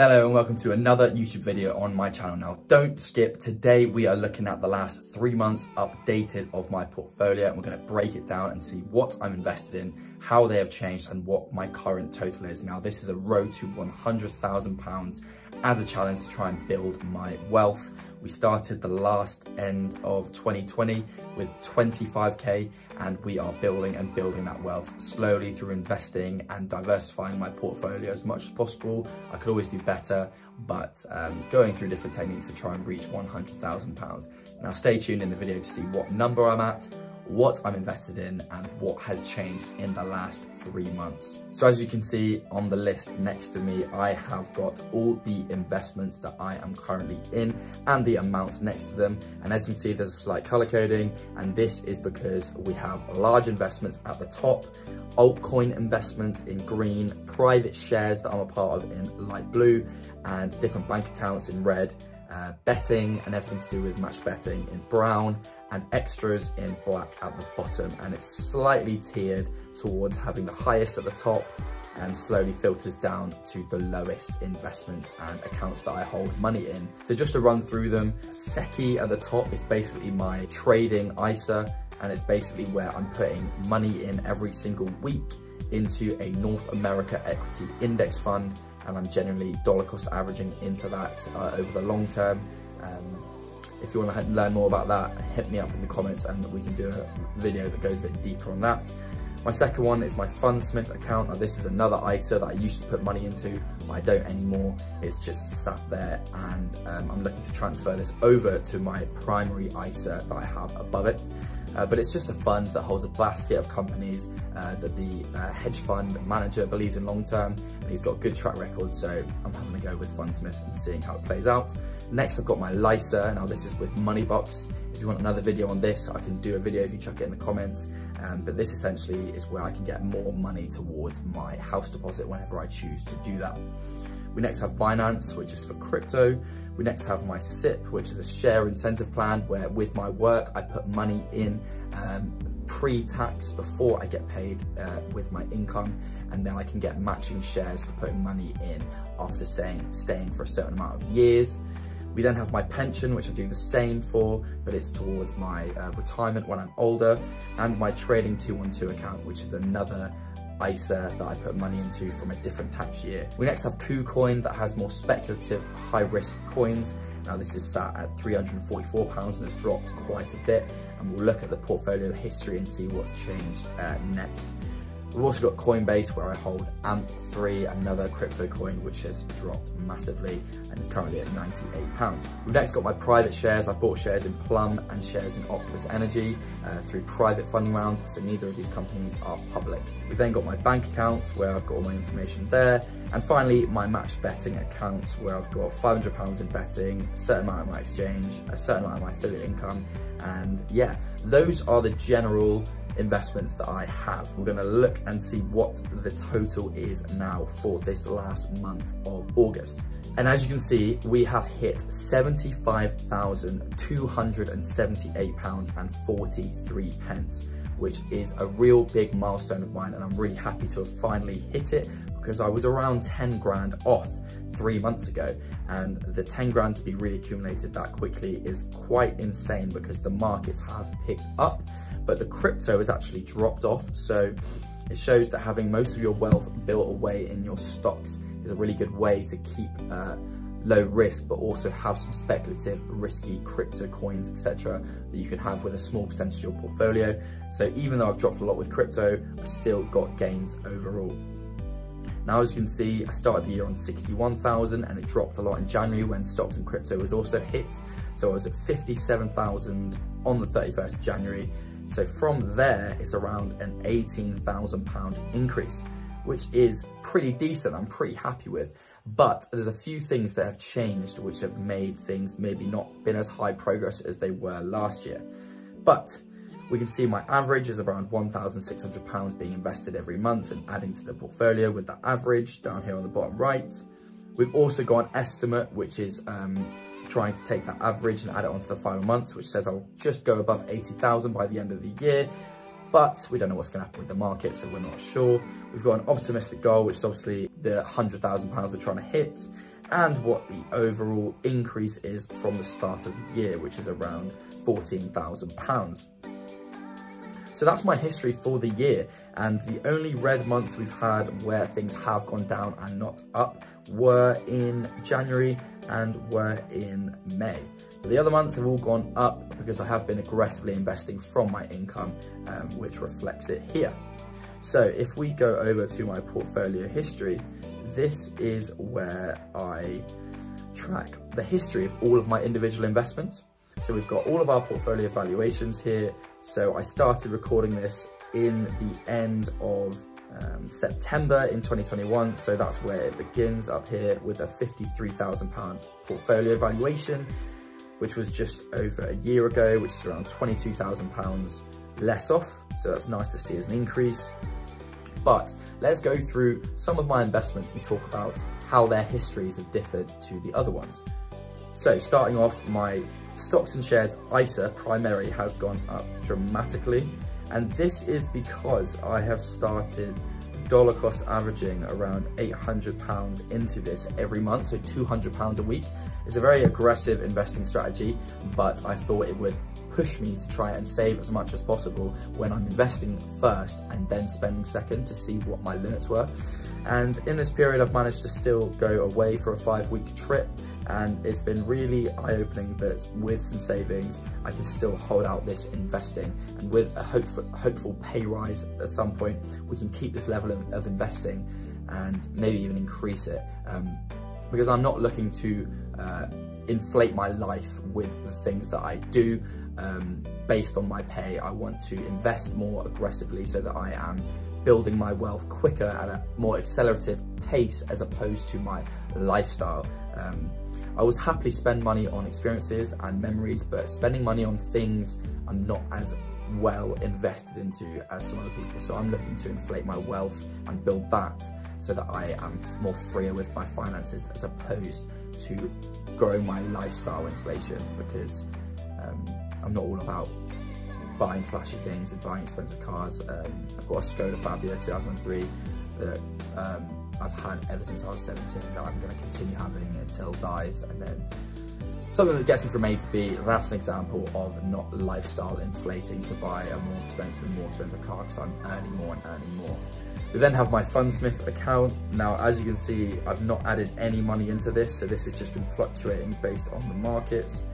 Hello and welcome to another YouTube video on my channel. Now don't skip, today we are looking at the last three months updated of my portfolio and we're to break it down and see what I'm invested in, how they have changed and what my current total is. Now this is a road to £100,000 as a challenge to try and build my wealth. We started the last end of 2020 with 25k and we are building and building that wealth slowly through investing and diversifying my portfolio as much as possible. I could always do better, but um, going through different techniques to try and reach £100,000. Now stay tuned in the video to see what number I'm at, what I'm invested in and what has changed in the last three months. So as you can see on the list next to me, I have got all the investments that I am currently in and the amounts next to them. And as you can see, there's a slight color coding and this is because we have large investments at the top, altcoin investments in green, private shares that I'm a part of in light blue and different bank accounts in red uh, betting and everything to do with match betting in brown and extras in black at the bottom and it's slightly tiered towards having the highest at the top and slowly filters down to the lowest investments and accounts that I hold money in. So just to run through them, Seki at the top is basically my trading ISA and it's basically where I'm putting money in every single week into a North America equity index fund and I'm generally dollar cost averaging into that uh, over the long term. Um, if you want to learn more about that, hit me up in the comments and we can do a video that goes a bit deeper on that. My second one is my Fundsmith account. Now this is another ISA that I used to put money into, but I don't anymore. It's just sat there and um, I'm looking to transfer this over to my primary ISA that I have above it. Uh, but it's just a fund that holds a basket of companies uh, that the uh, hedge fund manager believes in long term and he's got a good track record so I'm having to go with Fundsmith and seeing how it plays out. Next I've got my LISA, now this is with Moneybox. If you want another video on this I can do a video if you chuck it in the comments um, but this essentially is where I can get more money towards my house deposit whenever I choose to do that. We next have Binance which is for crypto. We next have my SIP, which is a share incentive plan where with my work, I put money in um, pre-tax before I get paid uh, with my income and then I can get matching shares for putting money in after saying, staying for a certain amount of years. We then have my pension, which I do the same for, but it's towards my uh, retirement when I'm older, and my Trading 212 account, which is another ISA that I put money into from a different tax year. We next have KuCoin that has more speculative, high risk coins. Now this is sat at 344 pounds and has dropped quite a bit. And we'll look at the portfolio history and see what's changed uh, next. We've also got Coinbase where I hold AMP3, another crypto coin which has dropped massively and is currently at 98 pounds. We've next got my private shares. I bought shares in Plum and shares in Octopus Energy uh, through private funding rounds, so neither of these companies are public. We've then got my bank accounts where I've got all my information there. And finally, my match betting accounts where I've got 500 pounds in betting, a certain amount of my exchange, a certain amount of my affiliate income. And yeah, those are the general investments that I have. We're gonna look and see what the total is now for this last month of August. And as you can see, we have hit £75,278 and 43 pence, which is a real big milestone of mine. And I'm really happy to have finally hit it because I was around 10 grand off three months ago. And the 10 grand to be reaccumulated that quickly is quite insane because the markets have picked up but the crypto has actually dropped off. So it shows that having most of your wealth built away in your stocks is a really good way to keep uh, low risk, but also have some speculative, risky crypto coins, etc. that you can have with a small percentage of your portfolio. So even though I've dropped a lot with crypto, I've still got gains overall. Now, as you can see, I started the year on 61,000 and it dropped a lot in January when stocks and crypto was also hit. So I was at 57,000 on the 31st of January so from there, it's around an £18,000 increase, which is pretty decent. I'm pretty happy with. But there's a few things that have changed which have made things maybe not been as high progress as they were last year. But we can see my average is around £1,600 being invested every month and adding to the portfolio with that average down here on the bottom right. We've also got an estimate, which is um, trying to take that average and add it onto the final months, which says I'll just go above 80,000 by the end of the year. But we don't know what's going to happen with the market, so we're not sure. We've got an optimistic goal, which is obviously the £100,000 we're trying to hit. and what the overall increase is from the start of the year, which is around £14,000. So that's my history for the year. And the only red months we've had where things have gone down and not up were in January and were in May. The other months have all gone up because I have been aggressively investing from my income, um, which reflects it here. So if we go over to my portfolio history, this is where I track the history of all of my individual investments. So we've got all of our portfolio valuations here. So I started recording this in the end of um, September in 2021. So that's where it begins up here with a £53,000 portfolio valuation, which was just over a year ago, which is around £22,000 less off. So that's nice to see as an increase. But let's go through some of my investments and talk about how their histories have differed to the other ones. So starting off, my stocks and shares ISA primary has gone up dramatically. And this is because I have started dollar cost averaging around 800 pounds into this every month, so 200 pounds a week. It's a very aggressive investing strategy, but I thought it would push me to try and save as much as possible when I'm investing first and then spending second to see what my limits were. And in this period, I've managed to still go away for a five week trip. And it's been really eye-opening that with some savings I can still hold out this investing. And with a hopeful, hopeful pay rise at some point we can keep this level of, of investing and maybe even increase it. Um, because I'm not looking to uh, inflate my life with the things that I do um, based on my pay. I want to invest more aggressively so that I am building my wealth quicker at a more accelerative pace as opposed to my lifestyle. Um, I always happily spend money on experiences and memories, but spending money on things I'm not as well invested into as some other people. So I'm looking to inflate my wealth and build that so that I am more freer with my finances as opposed to growing my lifestyle inflation because um, I'm not all about buying flashy things and buying expensive cars. Um, I've got a Skoda Fabia 2003 that um, I've had ever since I was 17 that I'm going to continue having until dies and then something that gets me from A to B, that's an example of not lifestyle inflating to buy a more expensive and more expensive car because I'm earning more and earning more. We then have my Fundsmith account. Now, as you can see, I've not added any money into this, so this has just been fluctuating based on the markets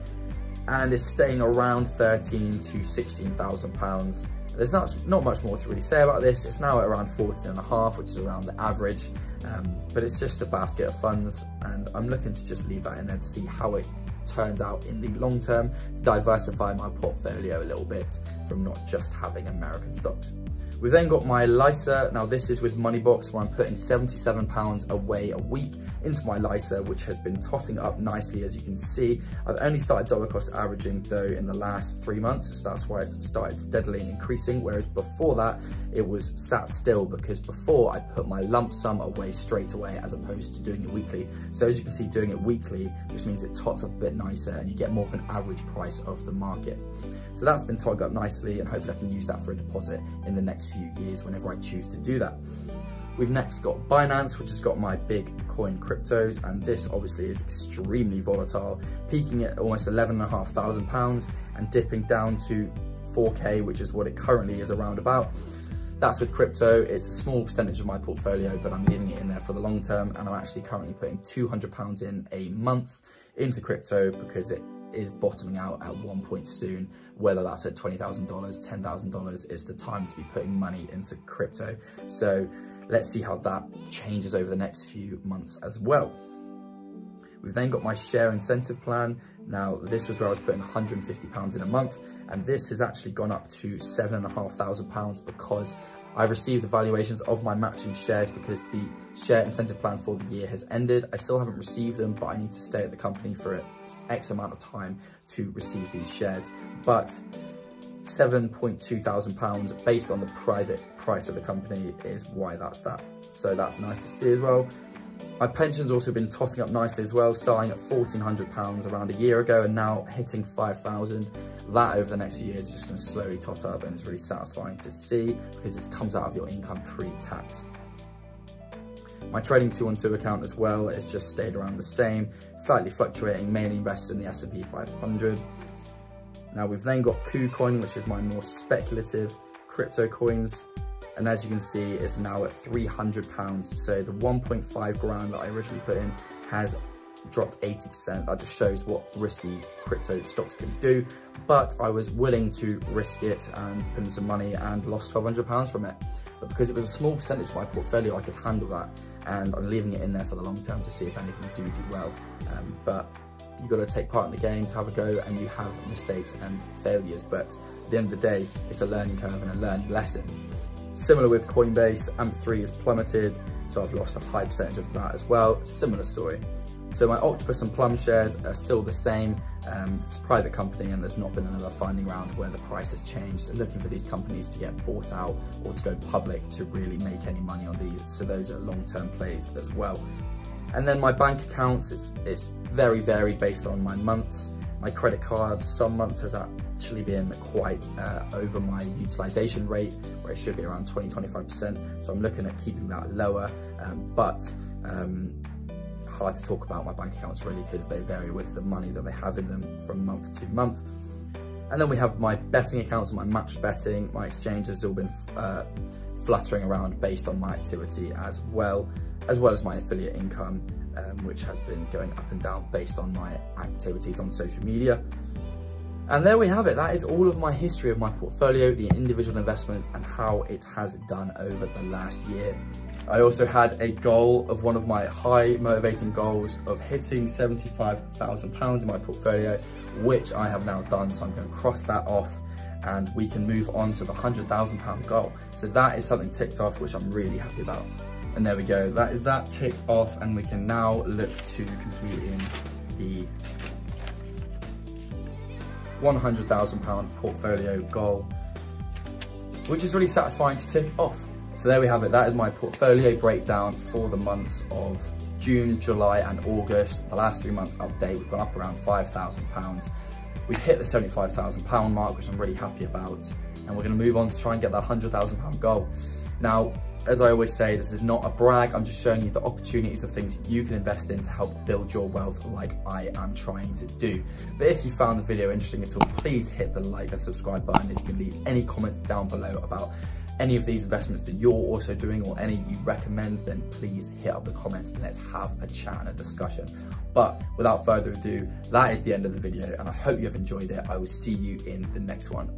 and is staying around 13 to 16,000 pounds. There's not, not much more to really say about this. It's now at around 14 and a half, which is around the average, um, but it's just a basket of funds and I'm looking to just leave that in there to see how it turns out in the long term to diversify my portfolio a little bit from not just having American stocks. We've then got my LISA. Now this is with Moneybox where I'm putting 77 pounds away a week into my LISA, which has been tossing up nicely as you can see. I've only started dollar cost averaging though in the last three months, so that's why it's started steadily increasing. Whereas before that, it was sat still because before I put my lump sum away straight away as opposed to doing it weekly. So as you can see, doing it weekly just means it tots up a bit nicer and you get more of an average price of the market. So that's been totted up nicely and hopefully I can use that for a deposit in the next few years whenever I choose to do that. We've next got Binance, which has got my big coin cryptos, and this obviously is extremely volatile, peaking at almost 11,500 pounds and dipping down to 4K, which is what it currently is around about. That's with crypto. It's a small percentage of my portfolio, but I'm leaving it in there for the long term. And I'm actually currently putting 200 pounds in a month into crypto because it is bottoming out at one point soon, whether that's at $20,000, $10,000 is the time to be putting money into crypto. So let's see how that changes over the next few months as well. We've then got my share incentive plan. Now, this was where I was putting 150 pounds in a month, and this has actually gone up to seven and a half thousand pounds because I've received the valuations of my matching shares because the share incentive plan for the year has ended. I still haven't received them, but I need to stay at the company for an X amount of time to receive these shares. But 7.2 thousand pounds based on the private price of the company is why that's that. So that's nice to see as well. My pension's also been totting up nicely as well, starting at £1,400 around a year ago and now hitting 5,000. That over the next few years is just gonna slowly tot up and it's really satisfying to see because it comes out of your income pre-tax. My trading 212 account as well has just stayed around the same, slightly fluctuating, mainly invested in the S&P 500. Now we've then got KuCoin, which is my more speculative crypto coins. And as you can see, it's now at 300 pounds. So the 1.5 grand that I originally put in has dropped 80%. That just shows what risky crypto stocks can do. But I was willing to risk it and put in some money and lost 1200 pounds from it. But because it was a small percentage of my portfolio, I could handle that. And I'm leaving it in there for the long term to see if anything do do well. Um, but you've got to take part in the game to have a go and you have mistakes and failures. But at the end of the day, it's a learning curve and a learning lesson. Similar with Coinbase, AMP3 has plummeted, so I've lost a high percentage of that as well. Similar story. So my Octopus and Plum shares are still the same. Um, it's a private company and there's not been another funding round where the price has changed. Looking for these companies to get bought out or to go public to really make any money on these. So those are long-term plays as well. And then my bank accounts, it's, it's very varied based on my months. My credit card, some months has actually been quite uh, over my utilization rate, where it should be around 20-25%. So I'm looking at keeping that lower, um, but um, hard to talk about my bank accounts really because they vary with the money that they have in them from month to month. And then we have my betting accounts, my match betting, my exchanges have all been uh, fluttering around based on my activity as well, as well as my affiliate income, um, which has been going up and down based on my activities on social media. And there we have it. That is all of my history of my portfolio, the individual investments and how it has done over the last year. I also had a goal of one of my high motivating goals of hitting £75,000 in my portfolio, which I have now done. So I'm going to cross that off and we can move on to the £100,000 goal. So that is something ticked off, which I'm really happy about. And there we go. That is that ticked off and we can now look to completing the £100,000 portfolio goal, which is really satisfying to tick off. So there we have it. That is my portfolio breakdown for the months of June, July and August. The last three months update, we've gone up around £5,000. We've hit the £75,000 mark, which I'm really happy about. And we're gonna move on to try and get that £100,000 goal. Now, as I always say, this is not a brag. I'm just showing you the opportunities of things you can invest in to help build your wealth like I am trying to do. But if you found the video interesting at all, please hit the like and subscribe button. If you can leave any comments down below about any of these investments that you're also doing or any you recommend, then please hit up the comments and let's have a chat and a discussion. But without further ado, that is the end of the video and I hope you have enjoyed it. I will see you in the next one.